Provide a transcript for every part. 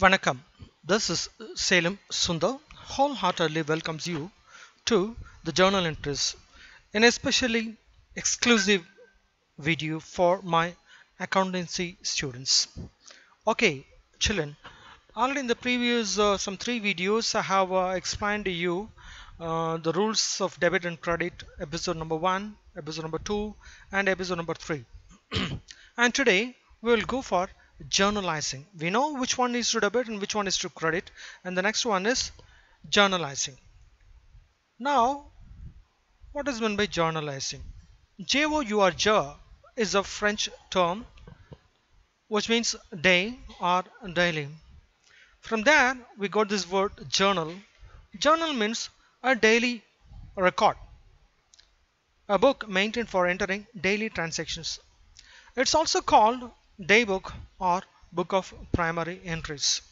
Vanakkam. This is Salem Sundar wholeheartedly welcomes you to the journal entries, an especially exclusive video for my accountancy students. Okay, children. Already in the previous uh, some three videos, I have uh, explained to you uh, the rules of debit and credit, episode number one, episode number two, and episode number three. and today we will go for journalizing. We know which one is to debit and which one is to credit, and the next one is journalizing. Now, what is meant by journalizing? J-O-U-R-J is a French term which means day or daily. From there, we got this word journal. Journal means a daily record, a book maintained for entering daily transactions. It's also called daybook or book of primary entries.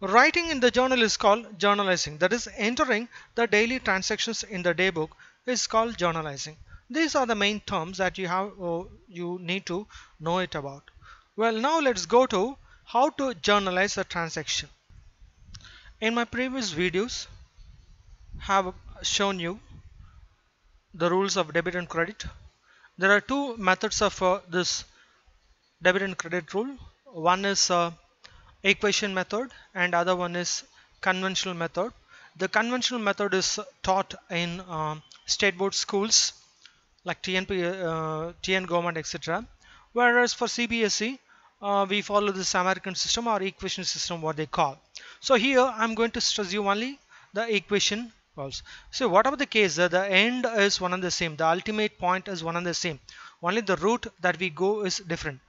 Writing in the journal is called journalizing. That is, entering the daily transactions in the daybook is called journalizing. These are the main terms that you have uh, you need to know it about. Well, now let's go to how to journalize a transaction. In my previous videos, have shown you the rules of debit and credit. There are two methods of uh, this debit and credit rule. One is uh, equation method and other one is conventional method. The conventional method is taught in uh, state board schools like TNP, uh, TN government etc. Whereas for CBSE uh, we follow this American system or equation system what they call. So here I'm going to stress you only the equation rules. So whatever the case the end is one and the same the ultimate point is one and the same only the route that we go is different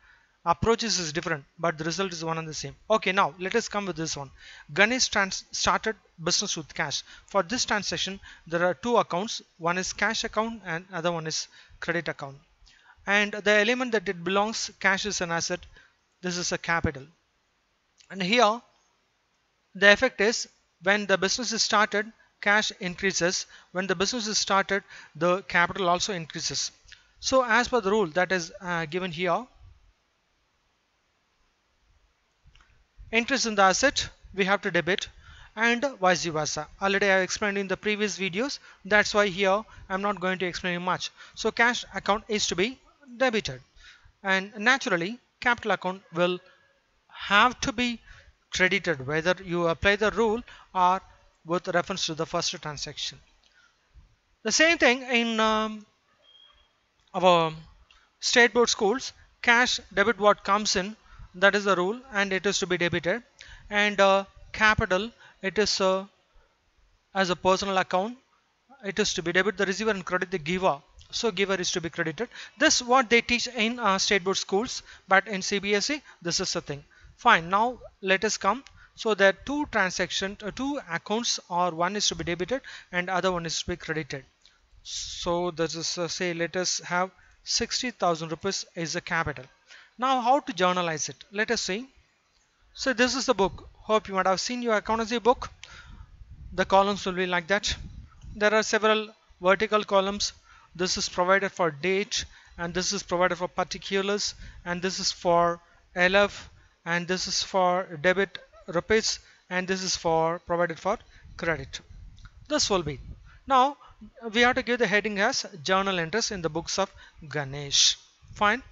approaches is different but the result is one and the same. Okay now let us come with this one. Ganesh started business with cash. For this transaction there are two accounts. One is cash account and other one is credit account. And the element that it belongs cash is an asset. This is a capital. And here the effect is when the business is started cash increases. When the business is started the capital also increases. So as per the rule that is uh, given here interest in the asset we have to debit and vice versa. Already I explained in the previous videos that's why here I'm not going to explain much. So cash account is to be debited. And naturally capital account will have to be credited whether you apply the rule or with reference to the first transaction. The same thing in um, our state board schools cash debit what comes in that is the rule and it is to be debited. And uh, capital it is uh, as a personal account it is to be debit the receiver and credit the giver so giver is to be credited. This what they teach in uh, state board schools but in CBSE this is the thing. Fine now let us come. So there are two transactions uh, two accounts or one is to be debited and other one is to be credited. So this is uh, say let us have 60,000 rupees is a capital now how to journalize it? Let us see. So this is the book. Hope you might have seen your accountancy book. The columns will be like that. There are several vertical columns. This is provided for date and this is provided for particulars and this is for LF and this is for debit rupees and this is for provided for credit. This will be. Now we have to give the heading as journal entries in the books of Ganesh. Fine.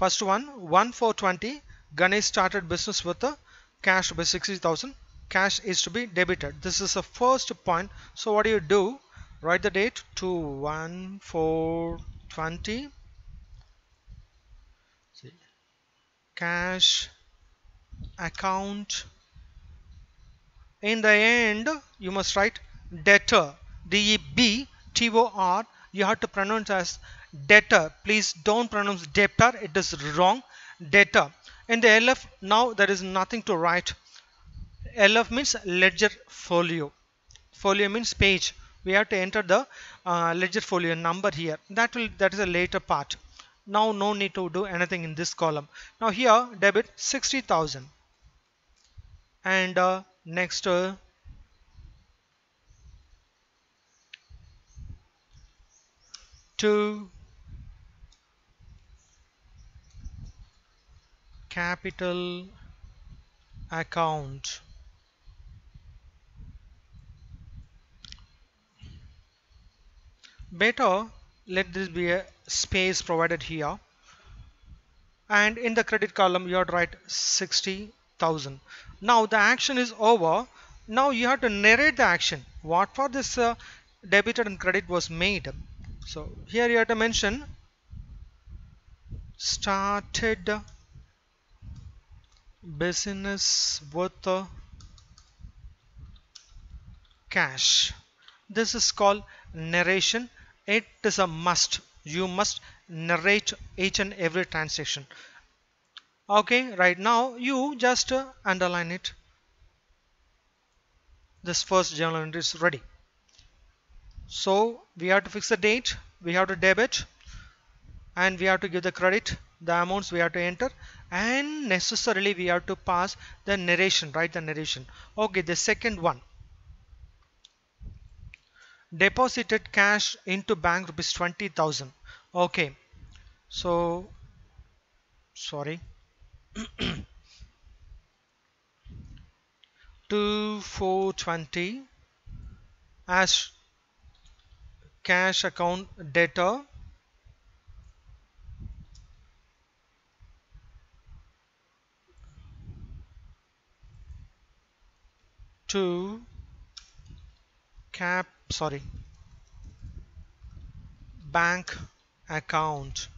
First one, 1 for 20. Ganesh started business with a cash by 60,000. Cash is to be debited. This is the first point. So what do you do? Write the date to 1 for 20. Cash account. In the end, you must write debtor. D-E-B-T-O-R. You have to pronounce as debtor. Please don't pronounce debtor. It is wrong. Debtor. In the LF now there is nothing to write. LF means ledger folio. Folio means page. We have to enter the uh, ledger folio number here. That will that is a later part. Now no need to do anything in this column. Now here debit 60,000 and uh, next uh, to capital account. Better let this be a space provided here. And in the credit column you have to write 60,000 now the action is over. Now you have to narrate the action. What for this uh, debited and credit was made? So here you have to mention started business with uh, cash. This is called narration. It is a must. You must narrate each and every transaction. Okay right now you just uh, underline it. This first journal entry is ready. So we have to fix the date. We have to debit and we have to give the credit the amounts we have to enter and necessarily we have to pass the narration write the narration. Okay the second one. Deposited cash into bank rupees 20000 okay so sorry. 2420 as cash account debtor to cap sorry bank account.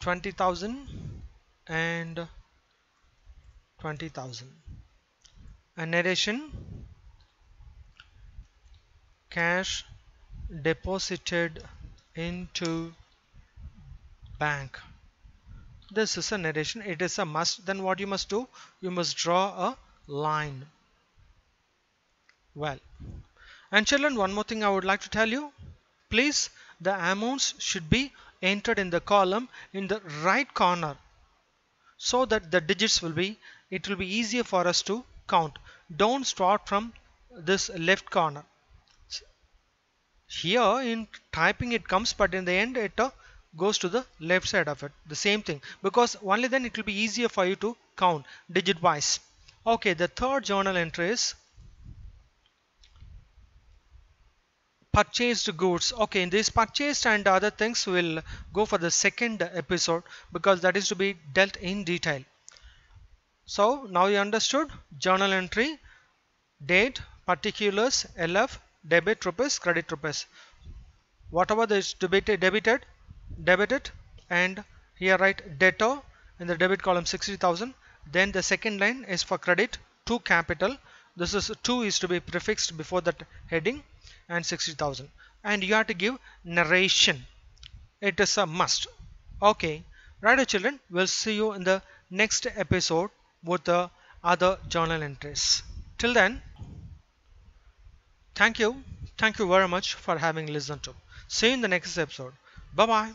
Twenty thousand and twenty thousand. A narration cash deposited into bank. This is a narration. It is a must. Then what you must do? You must draw a line. Well and children one more thing I would like to tell you. Please the amounts should be entered in the column in the right corner so that the digits will be it will be easier for us to count. Don't start from this left corner here in typing it comes but in the end it uh, goes to the left side of it. The same thing. Because only then it will be easier for you to count. Digit wise. Okay the third journal entry is purchased goods. Okay in this purchased and other things will go for the second episode because that is to be dealt in detail. So now you understood. Journal entry date particulars lf debit rupees credit rupees. Whatever is debited debited debited and here write debtor in the debit column 60000 then the second line is for credit to capital. This is 2 is to be prefixed before that heading and 60000 and you have to give narration. It is a must. Okay. Right children we'll see you in the next episode with the other journal entries. Till then Thank you. Thank you very much for having listened to. See you in the next episode. Bye bye.